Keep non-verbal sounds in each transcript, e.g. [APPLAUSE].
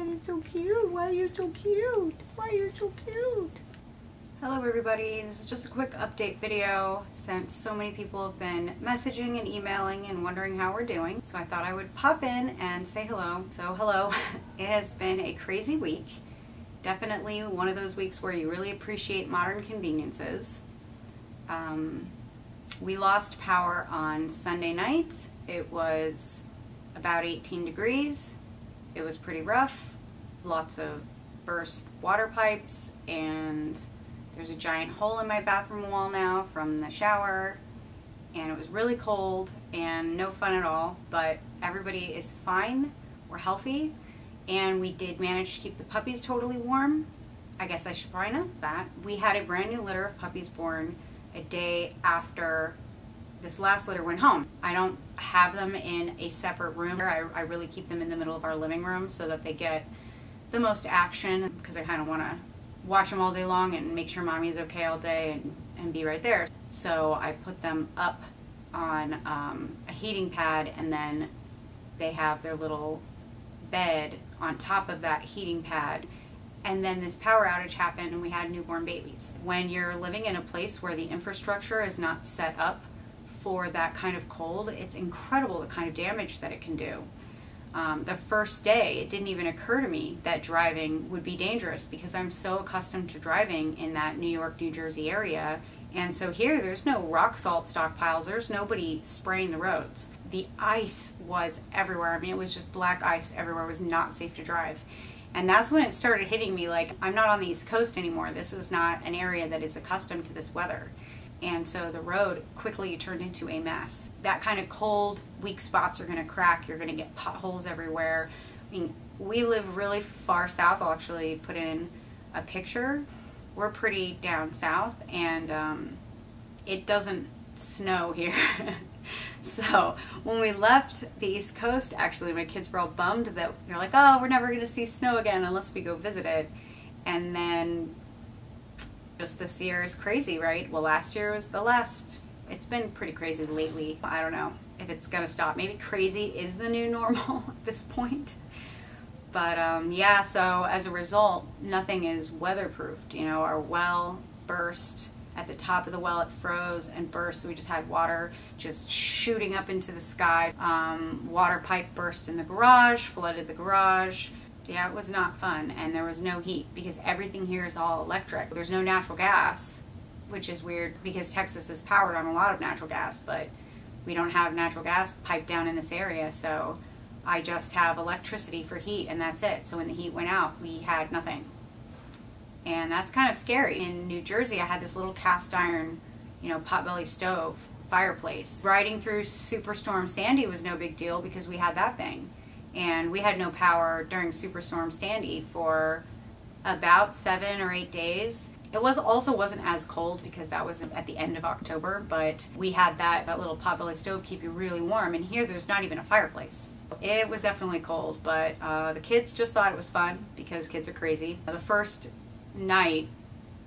That is so cute. Why are you so cute? Why are you so cute? Hello everybody, this is just a quick update video since so many people have been messaging and emailing and wondering how we're doing. So I thought I would pop in and say hello. So hello, [LAUGHS] it has been a crazy week. Definitely one of those weeks where you really appreciate modern conveniences. Um, we lost power on Sunday night. It was about 18 degrees. It was pretty rough. Lots of burst water pipes and there's a giant hole in my bathroom wall now from the shower and it was really cold and no fun at all but everybody is fine we're healthy and we did manage to keep the puppies totally warm I guess I should probably announce that we had a brand new litter of puppies born a day after this last litter went home. I don't have them in a separate room. I, I really keep them in the middle of our living room so that they get the most action because I kind of want to watch them all day long and make sure mommy's okay all day and, and be right there. So I put them up on um, a heating pad and then they have their little bed on top of that heating pad and then this power outage happened and we had newborn babies. When you're living in a place where the infrastructure is not set up for that kind of cold, it's incredible the kind of damage that it can do. Um, the first day, it didn't even occur to me that driving would be dangerous because I'm so accustomed to driving in that New York, New Jersey area. And so here, there's no rock salt stockpiles, there's nobody spraying the roads. The ice was everywhere. I mean, it was just black ice everywhere. It was not safe to drive. And that's when it started hitting me like, I'm not on the East Coast anymore. This is not an area that is accustomed to this weather and so the road quickly turned into a mess. That kind of cold, weak spots are going to crack. You're going to get potholes everywhere. I mean, we live really far south. I'll actually put in a picture. We're pretty down south, and um, it doesn't snow here. [LAUGHS] so when we left the East Coast, actually, my kids were all bummed that they're like, oh, we're never going to see snow again unless we go visit it. And then just this year is crazy, right? Well, last year was the last. It's been pretty crazy lately. I don't know if it's gonna stop. Maybe crazy is the new [LAUGHS] normal at this point. But um, yeah, so as a result, nothing is weatherproofed. You know, our well burst at the top of the well. It froze and burst. So we just had water just shooting up into the sky. Um, water pipe burst in the garage, flooded the garage. Yeah, it was not fun, and there was no heat because everything here is all electric. There's no natural gas, which is weird because Texas is powered on a lot of natural gas, but we don't have natural gas piped down in this area, so I just have electricity for heat, and that's it. So when the heat went out, we had nothing. And that's kind of scary. In New Jersey, I had this little cast iron, you know, potbelly stove fireplace. Riding through Superstorm Sandy was no big deal because we had that thing and we had no power during Superstorm Sandy for about seven or eight days. It was also wasn't as cold because that was at the end of October, but we had that, that little potbelly stove keep you really warm, and here there's not even a fireplace. It was definitely cold, but uh, the kids just thought it was fun because kids are crazy. The first night,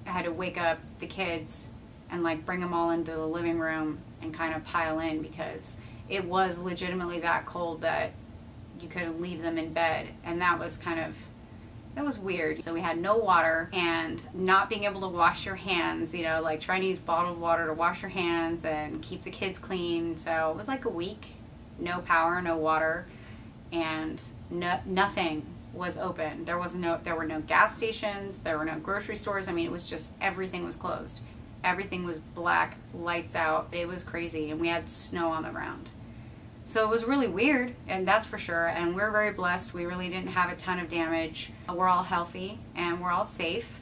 I had to wake up the kids and like bring them all into the living room and kind of pile in because it was legitimately that cold that you couldn't leave them in bed and that was kind of that was weird. So we had no water and not being able to wash your hands, you know, like trying to use bottled water to wash your hands and keep the kids clean. So it was like a week, no power, no water, and no, nothing was open. There was no there were no gas stations, there were no grocery stores. I mean, it was just everything was closed. Everything was black, lights out. It was crazy and we had snow on the ground. So it was really weird, and that's for sure. And we're very blessed. We really didn't have a ton of damage. We're all healthy and we're all safe,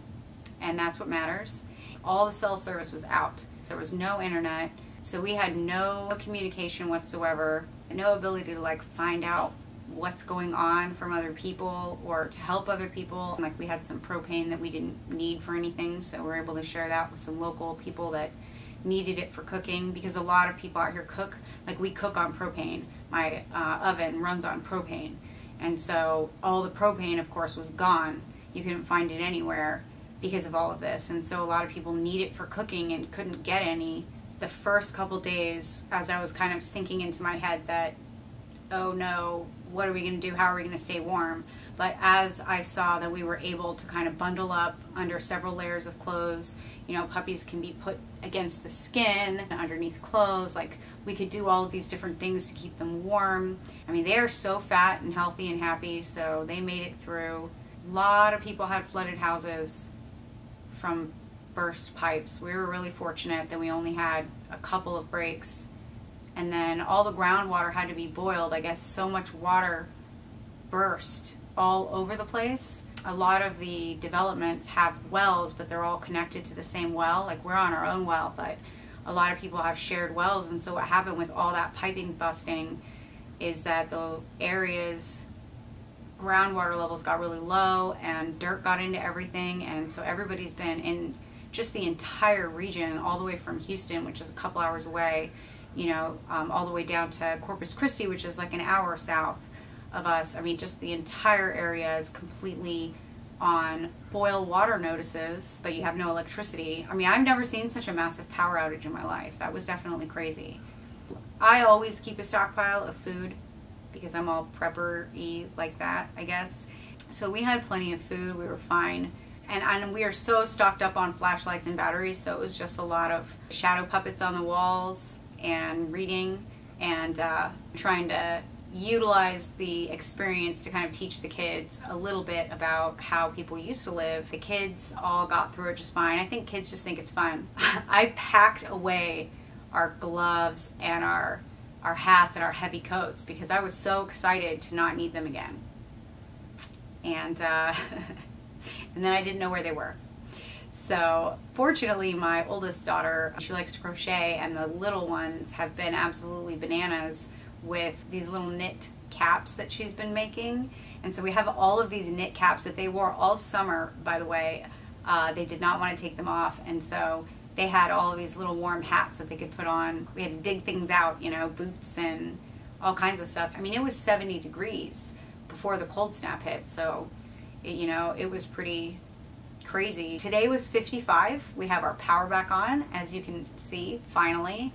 and that's what matters. All the cell service was out. There was no internet, so we had no communication whatsoever, no ability to like find out what's going on from other people or to help other people. Like we had some propane that we didn't need for anything, so we're able to share that with some local people that needed it for cooking because a lot of people out here cook, like we cook on propane. My uh, oven runs on propane. And so all the propane, of course, was gone. You couldn't find it anywhere because of all of this. And so a lot of people need it for cooking and couldn't get any. The first couple days, as I was kind of sinking into my head that, oh no, what are we going to do? How are we going to stay warm? But as I saw that we were able to kind of bundle up under several layers of clothes, you know, puppies can be put against the skin, and underneath clothes, like we could do all of these different things to keep them warm. I mean, they are so fat and healthy and happy, so they made it through. A lot of people had flooded houses from burst pipes. We were really fortunate that we only had a couple of breaks. And then all the groundwater had to be boiled. I guess so much water burst all over the place. A lot of the developments have wells, but they're all connected to the same well. Like we're on our own well, but a lot of people have shared wells. And so what happened with all that piping busting is that the areas groundwater levels got really low and dirt got into everything. And so everybody's been in just the entire region, all the way from Houston, which is a couple hours away, you know, um, all the way down to Corpus Christi, which is like an hour south of us. I mean, just the entire area is completely on boil water notices, but you have no electricity. I mean, I've never seen such a massive power outage in my life. That was definitely crazy. I always keep a stockpile of food because I'm all prepper-y like that, I guess. So we had plenty of food. We were fine. And, and we are so stocked up on flashlights and batteries, so it was just a lot of shadow puppets on the walls and reading and uh, trying to utilize the experience to kind of teach the kids a little bit about how people used to live. The kids all got through it just fine. I think kids just think it's fun. [LAUGHS] I packed away our gloves and our our hats and our heavy coats because I was so excited to not need them again. And uh, [LAUGHS] and then I didn't know where they were. So fortunately, my oldest daughter, she likes to crochet, and the little ones have been absolutely bananas with these little knit caps that she's been making. And so we have all of these knit caps that they wore all summer, by the way. Uh, they did not want to take them off. And so they had all these little warm hats that they could put on. We had to dig things out, you know, boots and all kinds of stuff. I mean, it was 70 degrees before the cold snap hit. So, it, you know, it was pretty crazy. Today was 55. We have our power back on, as you can see, finally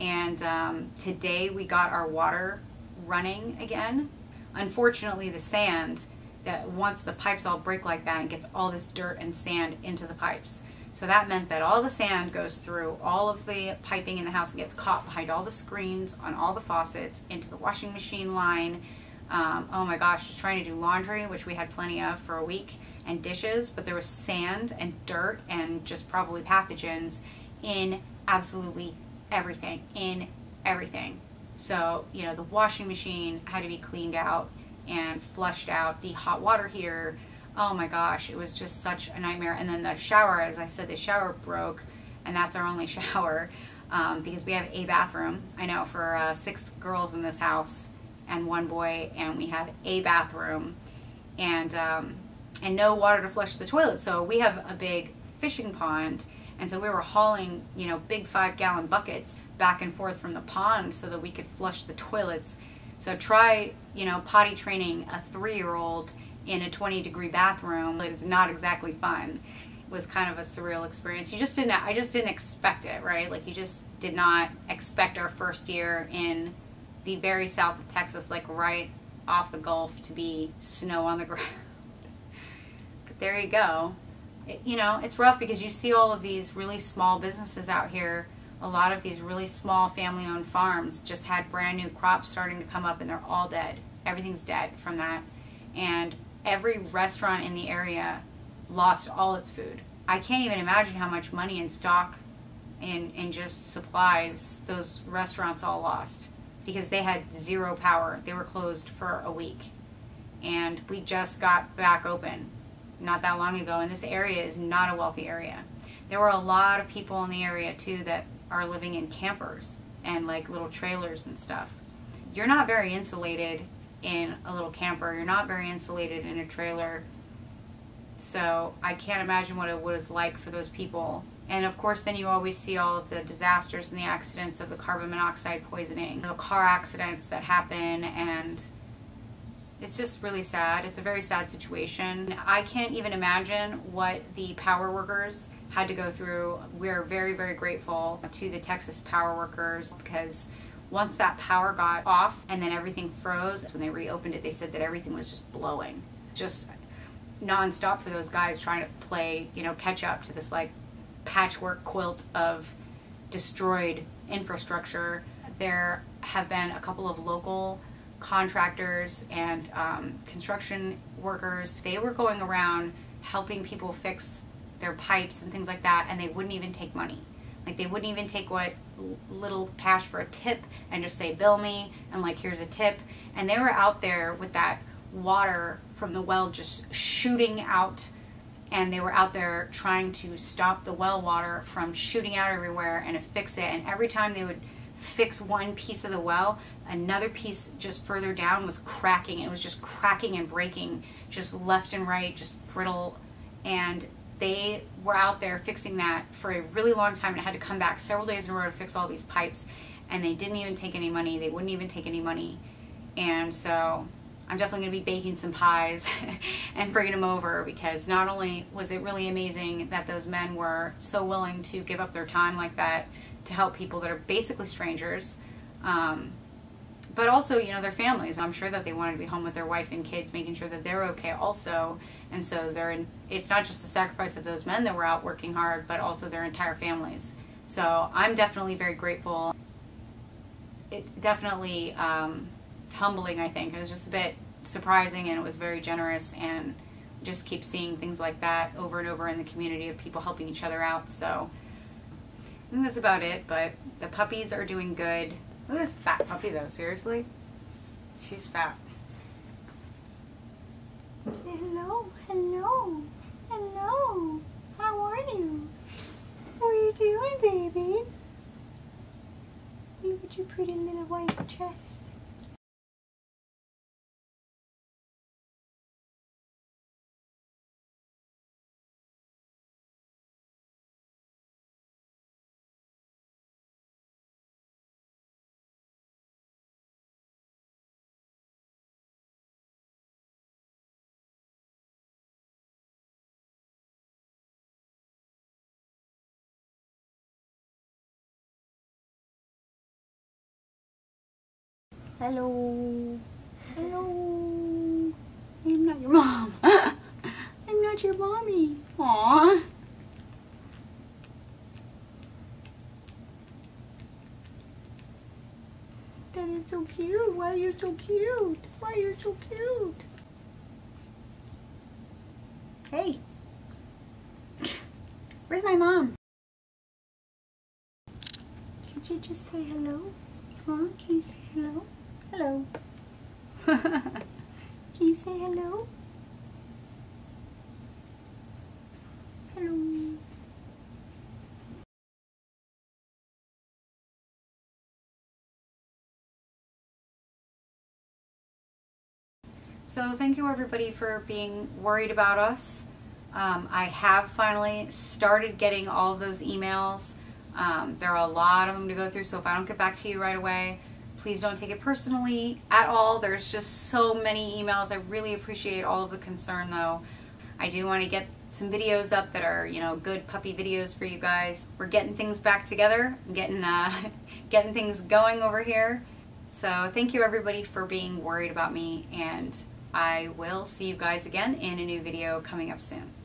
and um, today we got our water running again. Unfortunately, the sand that once the pipes all break like that, and gets all this dirt and sand into the pipes. So that meant that all the sand goes through all of the piping in the house and gets caught behind all the screens on all the faucets into the washing machine line. Um, oh my gosh, just trying to do laundry, which we had plenty of for a week, and dishes, but there was sand and dirt and just probably pathogens in absolutely everything, in everything. So, you know, the washing machine had to be cleaned out and flushed out. The hot water heater, oh my gosh, it was just such a nightmare. And then the shower, as I said, the shower broke, and that's our only [LAUGHS] shower um, because we have a bathroom. I know for uh, six girls in this house and one boy, and we have a bathroom and um, and no water to flush the toilet. So we have a big fishing pond and so we were hauling, you know, big five gallon buckets back and forth from the pond so that we could flush the toilets. So try, you know, potty training a three year old in a 20 degree bathroom. It is not exactly fun. It was kind of a surreal experience. You just didn't, I just didn't expect it, right? Like you just did not expect our first year in the very south of Texas, like right off the Gulf to be snow on the ground. [LAUGHS] but there you go you know, it's rough because you see all of these really small businesses out here. A lot of these really small family owned farms just had brand new crops starting to come up and they're all dead. Everything's dead from that. And every restaurant in the area lost all its food. I can't even imagine how much money in stock and, and just supplies those restaurants all lost because they had zero power. They were closed for a week. And we just got back open not that long ago, and this area is not a wealthy area. There were a lot of people in the area too that are living in campers and like little trailers and stuff. You're not very insulated in a little camper. You're not very insulated in a trailer. So I can't imagine what it was like for those people. And of course, then you always see all of the disasters and the accidents of the carbon monoxide poisoning, the car accidents that happen, and it's just really sad. It's a very sad situation. I can't even imagine what the power workers had to go through. We're very, very grateful to the Texas power workers because once that power got off and then everything froze, when they reopened it, they said that everything was just blowing. just nonstop for those guys trying to play, you know, catch up to this like patchwork quilt of destroyed infrastructure. There have been a couple of local contractors and um, construction workers. They were going around helping people fix their pipes and things like that, and they wouldn't even take money. Like they wouldn't even take what little cash for a tip and just say bill me and like here's a tip. And they were out there with that water from the well just shooting out and they were out there trying to stop the well water from shooting out everywhere and to fix it. And every time they would fix one piece of the well, another piece just further down was cracking. It was just cracking and breaking, just left and right, just brittle. And they were out there fixing that for a really long time and had to come back several days in a row to fix all these pipes. And they didn't even take any money. They wouldn't even take any money. And so I'm definitely going to be baking some pies [LAUGHS] and bringing them over because not only was it really amazing that those men were so willing to give up their time like that to help people that are basically strangers, um, but also, you know, their families. I'm sure that they wanted to be home with their wife and kids, making sure that they're okay also. And so they're in, it's not just the sacrifice of those men that were out working hard, but also their entire families. So I'm definitely very grateful. It definitely um, humbling, I think. It was just a bit surprising and it was very generous and just keep seeing things like that over and over in the community of people helping each other out. So I think that's about it, but the puppies are doing good. Look at this fat puppy though, seriously? She's fat. Hello, hello, hello. How are you? What are you doing, babies? Look at your pretty little white chest. Hello. Hello. I'm not your mom. [LAUGHS] I'm not your mommy. Aww. That is so cute. Why are you so cute? Why are you so cute? Hey. Where's my mom? Could you just say hello? Mom, Can you say hello? Hello. [LAUGHS] Can you say hello? Hello. So thank you everybody for being worried about us. Um, I have finally started getting all those emails. Um, there are a lot of them to go through, so if I don't get back to you right away, Please don't take it personally at all. There's just so many emails. I really appreciate all of the concern though. I do want to get some videos up that are, you know, good puppy videos for you guys. We're getting things back together, getting, uh, [LAUGHS] getting things going over here. So thank you everybody for being worried about me and I will see you guys again in a new video coming up soon.